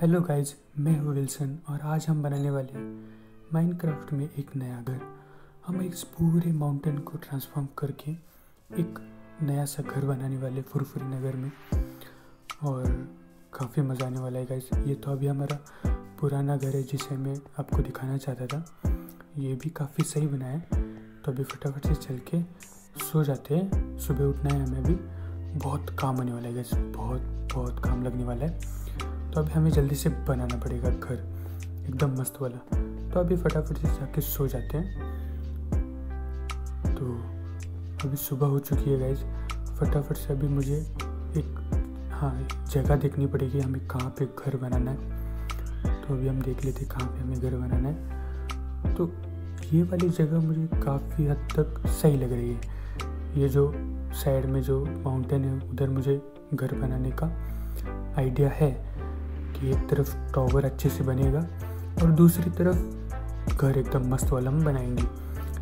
Hello guys मैं हूँ Wilson और आज हम बनाने वाले हैं माइनक्राफ्ट में एक नया घर। हम इस पूरे माउंटेन को ट्रांसफॉर्म करके एक नया सा घर बनाने वाले फुरफुरी नगर में। और काफ़ी मज़ा आने वाला है गाइज़ ये तो अभी हमारा पुराना घर है जिसे मैं आपको दिखाना चाहता था। ये भी काफ़ी सही बना है। तो अभी फटाफट से चल के सो जाते हैं। सुबह उठना है हमें भी बहुत काम होने वाला है गाइज़ बहुत बहुत काम लगने वाला है। तो अभी हमें जल्दी से बनाना पड़ेगा घर। एकदम मस्त वाला। तो अभी फटाफट से जाके सो जाते हैं। तो अभी सुबह हो चुकी है गाइज़ फटाफट से अभी मुझे एक हाँ जगह देखनी पड़ेगी। हमें कहाँ पे घर बनाना है। तो अभी हम देख लेते कहाँ पे हमें घर बनाना है। तो ये वाली जगह मुझे काफ़ी हद तक सही लग रही है। ये जो साइड में जो माउंटेन है, उधर मुझे घर बनाने का आइडिया है। कि एक तरफ़ टॉवर अच्छे से बनेगा और दूसरी तरफ़ घर एकदम मस्त वाला हम बनाएँगे।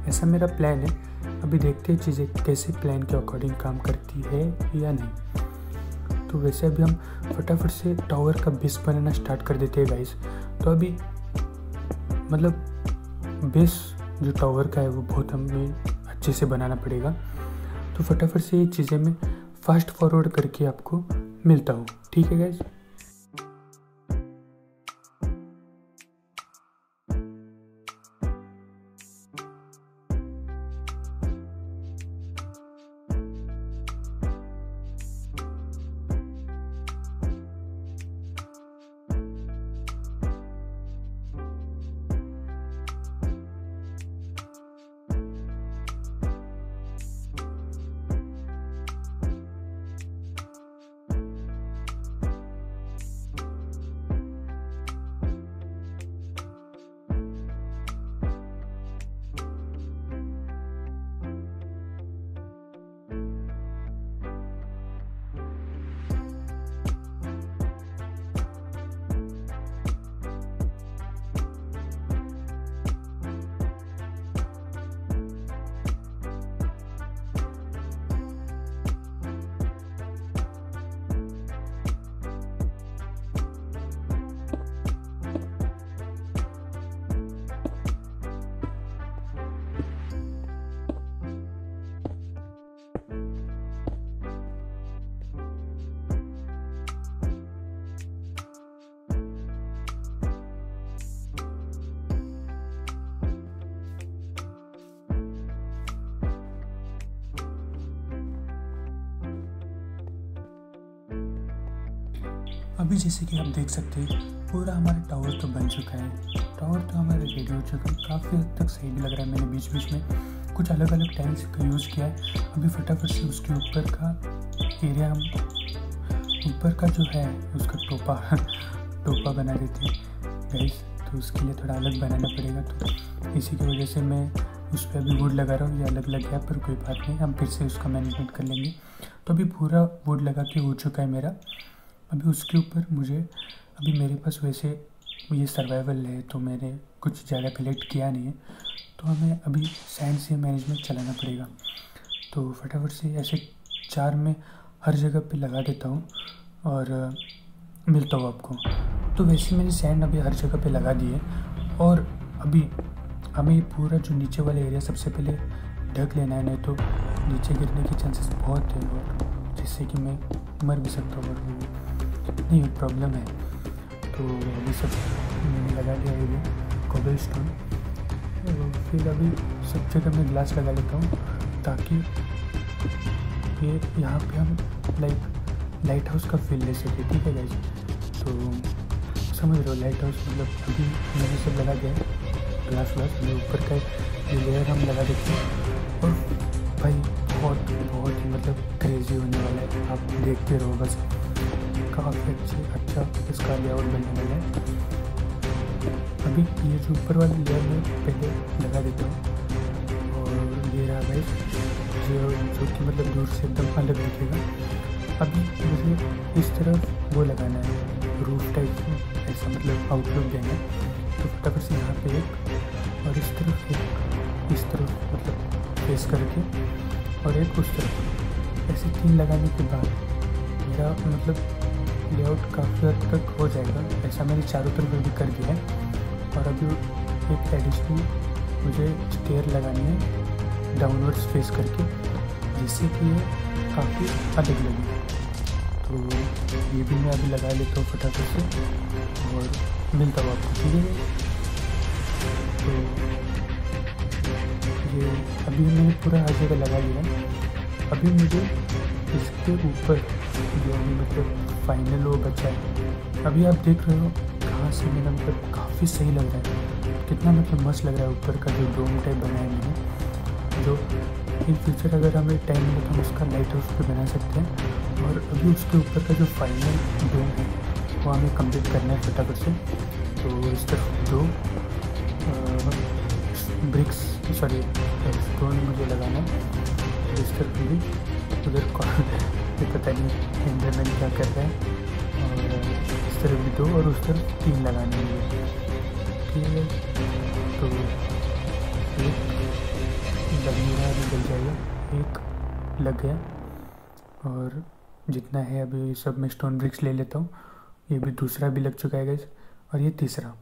ऐसा मेरा प्लान है। अभी देखते हैं चीज़ें कैसे प्लान के अकॉर्डिंग काम करती है या नहीं। तो वैसे अभी हम फटाफट से टावर का बेस बनाना स्टार्ट कर देते हैं गाइस तो अभी मतलब बेस जो टावर का है वो बहुत हमें अच्छे से बनाना पड़ेगा। तो फटाफट से ये चीज़ें मैं फास्ट फॉरवर्ड करके आपको मिलता हूँ। ठीक है गाइज़ अभी जैसे कि आप देख सकते हैं, पूरा हमारा टावर तो बन चुका है। टावर तो हमारा रेडी हो चुका है। काफ़ी हद तक सही भी लग रहा है मैंने बीच बीच में। कुछ अलग अलग टाइल्स का यूज़ किया है। अभी फटाफट से उसके ऊपर का एरिया हम, ऊपर का जो है, उसका टोपा टोपा बना देते हैं। गाइस तो उसके लिए थोड़ा अलग बनाना पड़ेगा। तो इसी की वजह से मैं उस पर अभी वुड लगा रहा हूँ। ये अलग लग गया, पर कोई बात नहीं। हम फिर से उसका मैनेजमेंट कर लेंगे। तो अभी पूरा वुड लगा के हो चुका है मेरा। अभी उसके ऊपर मुझे, अभी मेरे पास वैसे ये सर्वाइवल है तो मैंने कुछ ज़्यादा कलेक्ट किया नहीं है। तो हमें अभी साइंस से मैनेजमेंट चलाना पड़ेगा। तो फटाफट से ऐसे चार में हर जगह पे लगा देता हूँ और मिलता हूँ आपको। तो वैसे मैंने सैंड अभी हर जगह पे लगा दी है और अभी हमें पूरा जो नीचे वाला एरिया सबसे पहले ढक लेना है, नहीं तो नीचे गिरने के चांसेस बहुत है और जिससे कि मैं मर भी सकता हूँ नहीं प्रॉब्लम है। तो अभी सब मैंने लगा दिया ये कोबल स्टोन तो फिर अभी सब जगह मैं ग्लास लगा लेता हूँ ताकि ये यहाँ पे हम लाइक लाइट हाउस का फील ले सके। ठीक है गाइज़ तो समझ रहे हो लाइट हाउस मतलब अभी मैंने सब लगा दिया ग्लास व्लास मैं ऊपर का ये लेयर हम लगा देते हैं। और भाई, बहुत बहुत ही मतलब क्रेजी होने वाला है। आप देखते रहो बस। काफ़ी अच्छे अच्छा इसका लेआउट बनने वाला है। अभी ये जो ऊपर वाली लेयर में पहले लगा देता हूँ। और ये रहा भाई जो जो कि मतलब दूर से एकदम अलग दिखेगा। अभी मुझे इस तरफ़ वो लगाना है रूफ टाइप ऐसा मतलब आउटलुक देना है। तो फटाफट से यहाँ पे एक, और इस तरफ़ एक, इस तरफ़ मतलब फेस करके, और एक उस तरफ़। ऐसे तीन लगाने के बाद मेरा मतलब लेआउट काफ़ी हद तक हो जाएगा। ऐसा मैंने चारों तरफ़ भी कर दिया है। और अभी एक एडिशनल मुझे स्टेयर लगानी है डाउनवर्ड्स फेस करके, जिससे कि ये काफ़ी अलग लगे। तो ये भी मैं अभी लगा लेता हूँ फटाफट से, और मिलता हूँ आपको, ठीक है? तो ये अभी मैंने पूरा हर जगह लगा लिया अभी मुझे इसके ऊपर जो मतलब फाइनल वो बचा है अभी आप देख रहे हो, कहाँ से मेरा मतलब काफ़ी सही लग रहा है। कितना मतलब मस्त लग रहा है ऊपर का जो डोम टाइप बनाया मैंने जो इन फ्यूचर अगर हमें टाइम मिले तो हम उसका लाइट हाउस भी बना सकते हैं। और अभी उसके ऊपर का जो फाइनल डोम है, वो हमें कंप्लीट करना है फटाफट से। तो इस तरफ़ दो ब्रिक्स सॉरी स्टोन मुझे लगाना है। इस तरफ़ भी, उधर ये पता नहीं इंटरनेट क्या कर रहा है, और इस तरफ़ भी दो और उस तरफ़ तीन लगाने हैं ठीक है तो एक लगने रहा अभी जल जाएगा। एक लग गया, और जितना है अभी सब मैं स्टोन ब्रिक्स ले लेता हूँ। ये भी दूसरा भी लग चुका है गैस और ये तीसरा।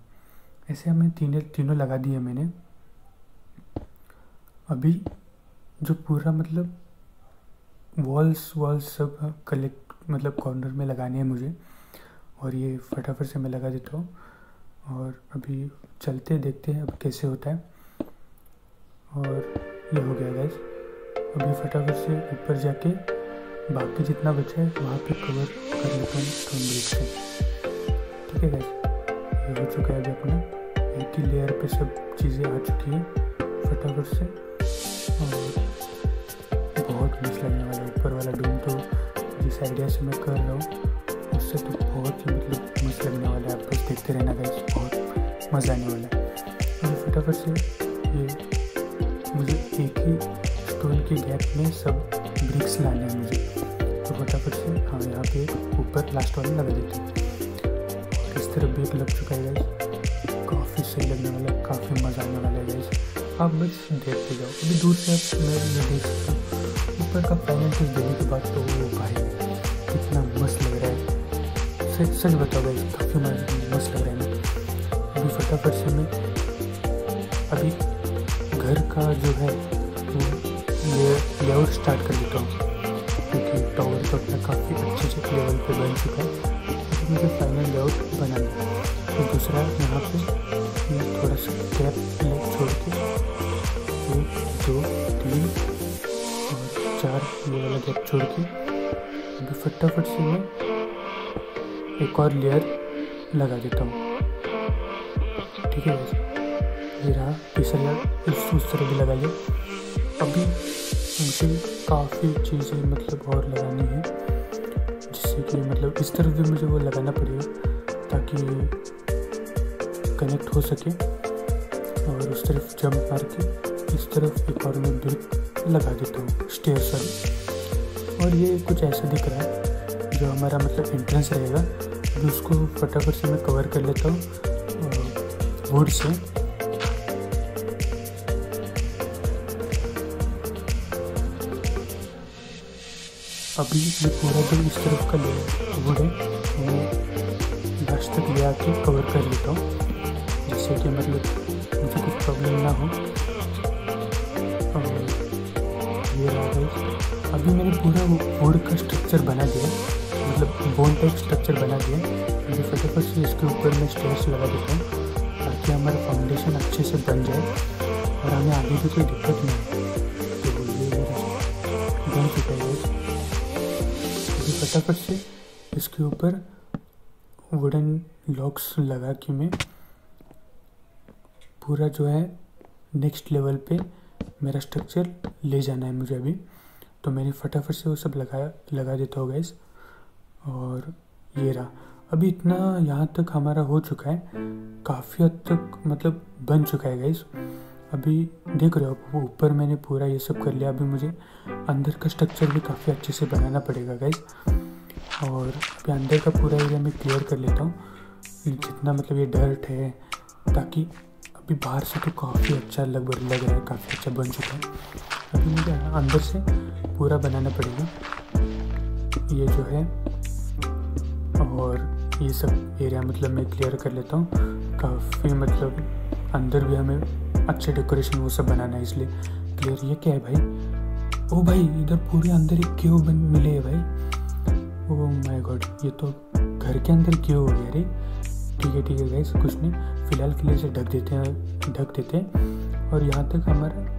ऐसे हमें तीनों तीनों लगा दिए मैंने। अभी जो पूरा मतलब वॉल्स वॉल्स सब कलेक्ट मतलब कॉर्नर में लगाने हैं मुझे। और ये फटाफट से मैं लगा देता हूँ। और अभी चलते, देखते हैं अब कैसे होता है। और ये हो गया गैस अभी फटाफट से ऊपर जाके बाकी जितना बचा है वहाँ पे कवर कर लेता हूँ। स्टोन ब्रिक से ठीक है गैस ये हो चुका है अभी अपना। एक ही लेयर पे सब चीज़ें आ चुकी हैं। फटाफट से। और बहुत मस्त लगने वाला ऊपर वाला डूम तो जिस आइडिया से मैं कर रहा हूँ, उससे तो बहुत ही मतलब मस्त लगने वाला है। आप बस देखते रहना गैस बहुत मज़ा आने वाला है। अभी फटाफट से ये, मुझे एक ही स्टोन के गैप में सब ब्रिक्स लाने हैं मुझे। तो फटाफट से हाँ यहाँ पे ऊपर लास्ट वाला लगा देते हैं। इस तरफ़ भी एक लग चुका है गैस काफ़ी सही लगने वाला है, काफ़ी मज़ा आने वाला है गैस आप बस देखते जाओ, अभी दूर से आप मैं देख सकता। हूँ ऊपर का फाइनल चीज़ देने के बाद तो वो भाई, कितना मस्त लग रहा है। सच सच बताओ भाई काफ़ी मस्त लग रहा है ना। अभी फटाफट से मैं, अभी घर का जो है, वो लेआउट स्टार्ट कर देता हूँ। क्योंकि टावर तो अपना काफ़ी अच्छे से लेवल पे बन चुका है। मुझे फाइनल लेआउट बनाना है। तो दूसरा यहाँ पे थोड़ा सा गैप छोड़ के, एक, दो, तीन चार ये वाला गैप छोड़ के। अभी फटाफट से मैं एक और लेयर लगा देता हूँ। ठीक है ये रहा तीसरा, इस तरह भी लगाइए। अभी मुझे काफ़ी चीज़ें मतलब और लगानी है, जिससे कि मतलब इस तरफ़ भी मुझे वो लगाना पड़ेगा ताकि कनेक्ट हो सके। और उस तरफ़ जंप मार के इस तरफ़ एक और मैं ब्रिक लगा देता हूँ स्टेयर सर और ये कुछ ऐसा दिख रहा है जो हमारा मतलब एंट्रेंस रहेगा अभी उसको फटाफट से मैं कवर कर लेता हूँ वुड से। अभी ये पूरा जो इस तरफ़ का वुड है, वो लास्ट तक ले आके कवर कर लेता हूँ, जिससे कि मतलब मुझे कुछ प्रॉब्लम ना हो। अभी मैंने पूरा वुड का स्ट्रक्चर बना दिया। मतलब बोन टाइप स्ट्रक्चर बना दिया। मुझे फटाफट से इसके ऊपर मैं स्टेयर्स लगा देता हूँ, ताकि हमारा फाउंडेशन अच्छे से बन जाए और हमें आगे भी कोई दिक्कत नहीं तो ये बन चुका है। अभी फटाफट से इसके ऊपर वुडन लॉक्स लगा के मैं पूरा जो है नेक्स्ट लेवल पे मेरा स्ट्रक्चर ले जाना है मुझे अभी। तो मैंने फटाफट से वो सब लगाया, लगा देता हूँ गैस और ये रहा। अभी इतना यहाँ तक हमारा हो चुका है। काफ़ी हद तक मतलब बन चुका है गैस अभी देख रहे हो आप ऊपर मैंने पूरा ये सब कर लिया। अभी मुझे अंदर का स्ट्रक्चर भी काफ़ी अच्छे से बनाना पड़ेगा गैस और अभी अंदर का पूरा एरिया मैं क्लियर कर लेता हूँ। जितना मतलब ये डर्ट है, ताकि अभी बाहर से तो काफ़ी अच्छा लग लग रहा है, काफ़ी अच्छा बन चुका है। अभी मुझे अंदर से पूरा बनाना पड़ेगा। ये जो है, और ये सब एरिया मतलब मैं क्लियर कर लेता हूँ। काफ़ी मतलब अंदर भी हमें अच्छे डेकोरेशन वो सब बनाना है, इसलिए क्लियर ये क्या है भाई? ओ भाई, इधर पूरे अंदर एक क्यों बन, मिले है भाई। ओ माय गॉड ये तो घर के अंदर क्यों हो गया रे। ठीक है ठीक है गाइस कुछ नहीं। फ़िलहाल के लिए इसे ढक देते हैं, ढक देते हैं। और यहाँ तक हमारा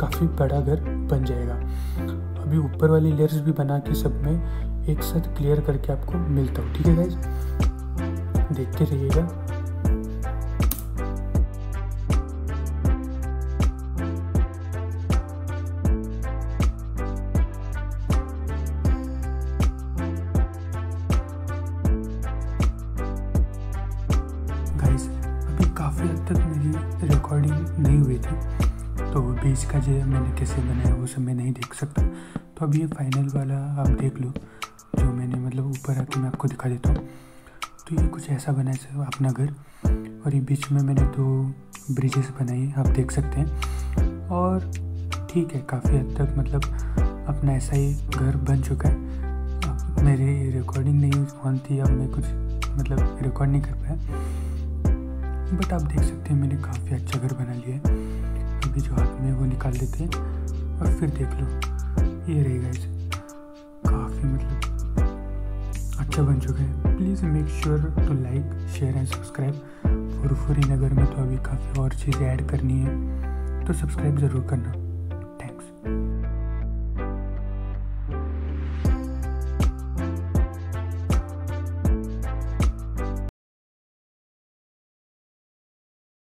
काफ़ी बड़ा घर बन जाएगा। अभी ऊपर वाली लेयर्स भी बना के सब में एक साथ क्लियर करके आपको मिलता हूँ। ठीक है गैस देखते रहिएगा। काफ़ी हद तक मेरी रिकॉर्डिंग नहीं हुई थी। तो बीच का जो मैंने कैसे बनाया वो सब मैं नहीं देख सकता। तो अब ये फाइनल वाला आप देख लो, जो मैंने मतलब ऊपर आके मैं आपको दिखा देता हूँ। तो ये कुछ ऐसा बना है अपना घर, और ये बीच में मैंने दो ब्रिजेस बनाई, आप देख सकते हैं। और ठीक है, काफ़ी हद तक मतलब अपना ऐसा ही घर बन चुका है। अब मेरी रिकॉर्डिंग नहीं ऑन थी, अब मैं कुछ मतलब रिकॉर्ड नहीं कर पाया। बट आप देख सकते हैं मैंने काफ़ी अच्छा घर बना लिया है। अभी जो हाथ में वो निकाल देते हैं और फिर देख लो। ये रहेगा इसे काफ़ी मतलब अच्छा बन चुका है। Please make sure to like share and subscribe Furfuri Nagar में तो अभी काफ़ी और चीज़ें ऐड करनी है तो सब्सक्राइब ज़रूर करना।